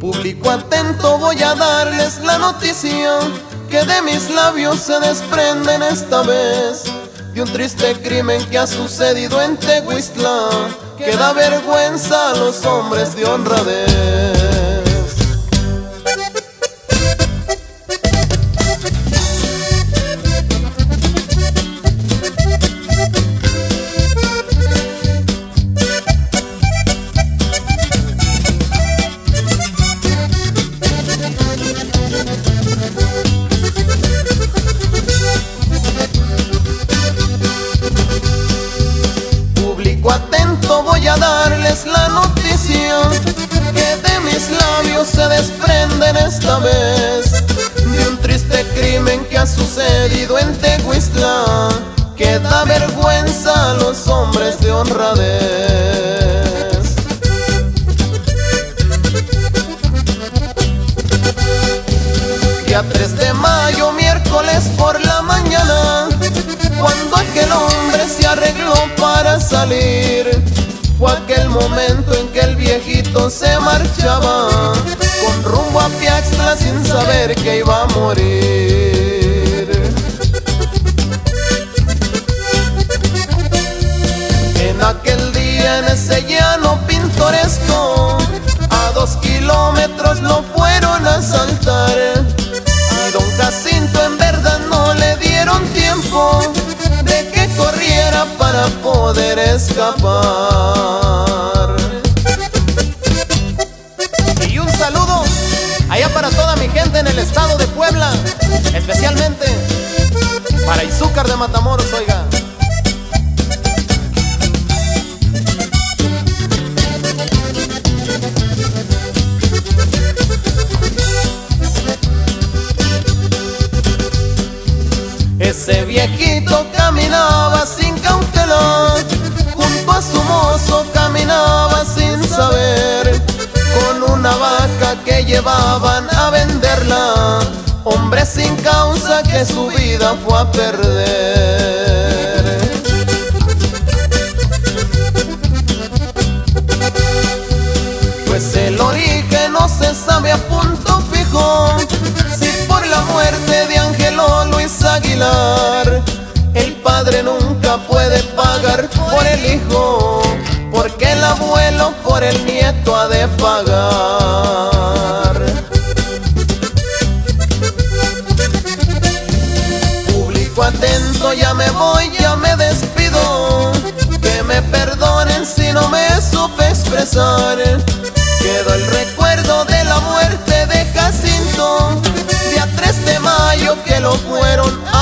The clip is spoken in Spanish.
Público atento voy a darles la noticia que de mis labios se desprenden esta vez de un triste crimen que ha sucedido en Tehuistla que da vergüenza a los hombres de honradez. Voy a darles la noticia que de mis labios se desprenden esta vez de un triste crimen que ha sucedido en Tehuistla que da vergüenza a los hombres de honradez. Día 3 de mayo, miércoles por la mañana, cuando aquel hombre se arregló para salir fue aquel momento en que el viejito se marchaba con rumbo a Piaxtla sin saber que iba poder escapar. para toda mi gente en el estado de Puebla, especialmente para Izúcar de Matamoros, oiga. Ese viejito caminaba sin llevaban a venderla, hombre sin causa que su vida fue a perder. Pues el origen no se sabe a punto fijo, si por la muerte de Ángelo Luis Aguilar, el padre nunca puede pagar por el hijo, porque el abuelo por el nieto ha de pagar. atento, ya me voy, ya me despido. Que me perdonen si no me supe expresar. Quedó el recuerdo de la muerte de Jacinto, día 3 de mayo que lo fueron a